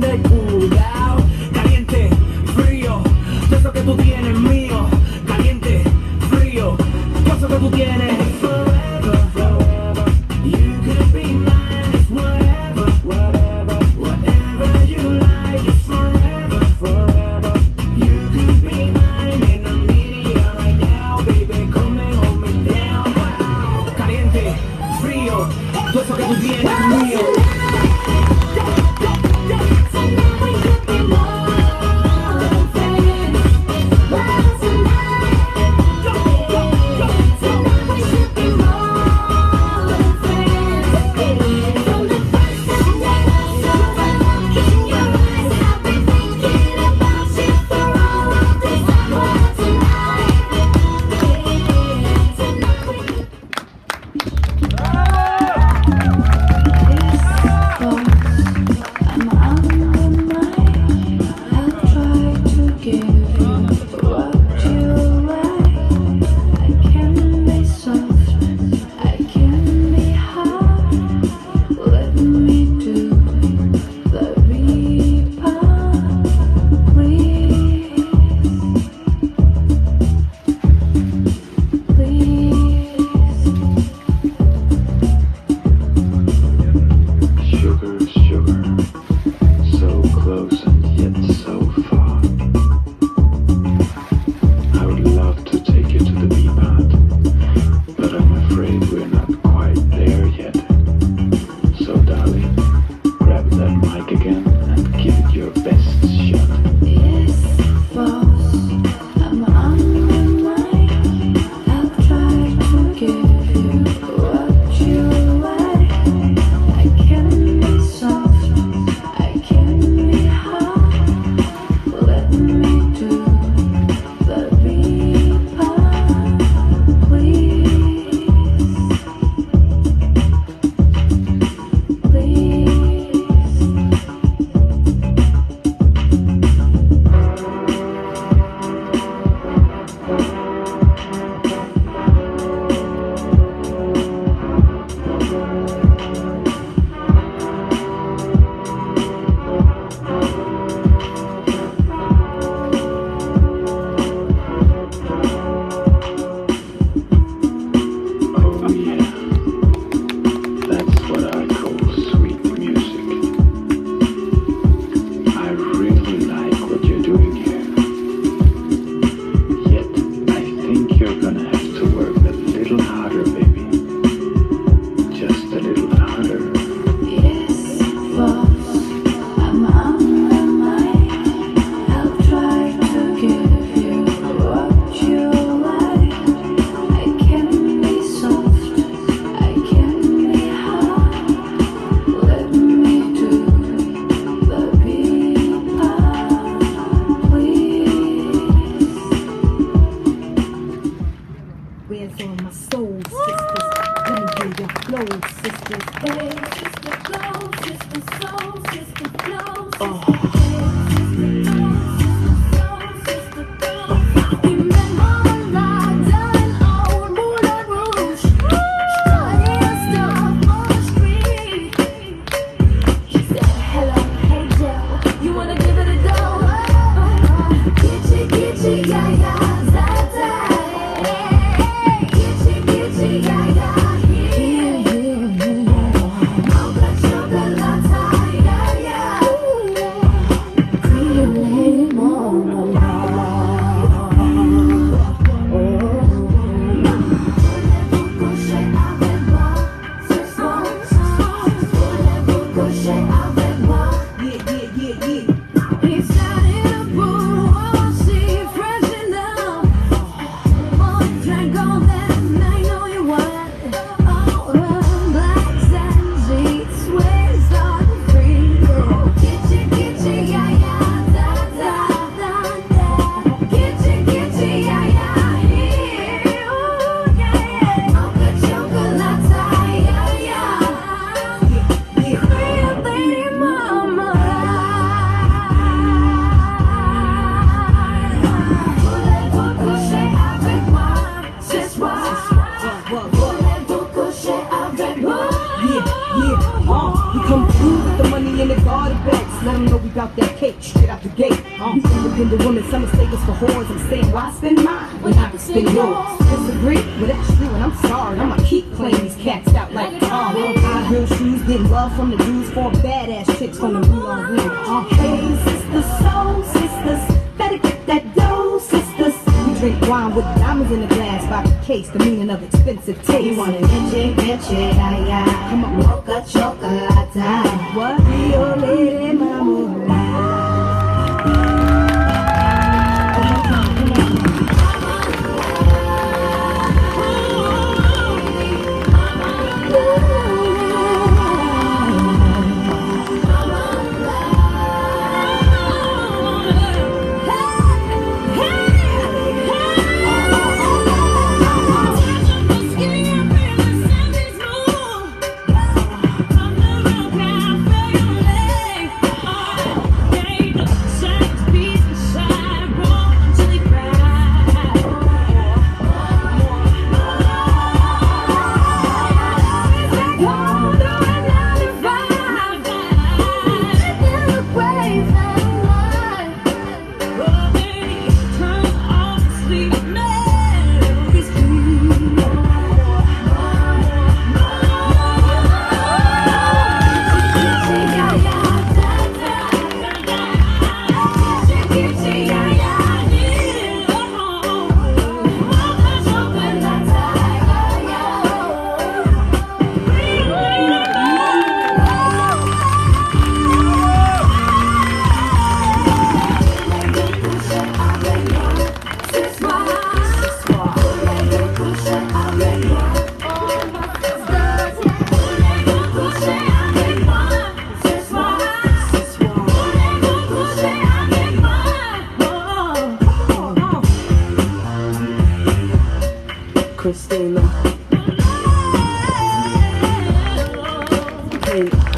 the We come through with the money in the guard bags. Let them know we got that cake straight out the gate. Uh, we independent women, some mistake us for whores. I'm saying, why spend mine when I can spend yours? Disagree? Well, that's true, and I'm sorry. I'ma keep playing these cats out like Tom. High heel shoes, getting love from the dudes for badass chicks from the real on the uh, hey, sisters, soul sisters, better get that Drink wine with diamonds in the glass by the case, the meaning of expensive taste. You want an inche, inche, ay, ay. Come on. Mocha chocolate. What? Rio Lady Mama. Hey.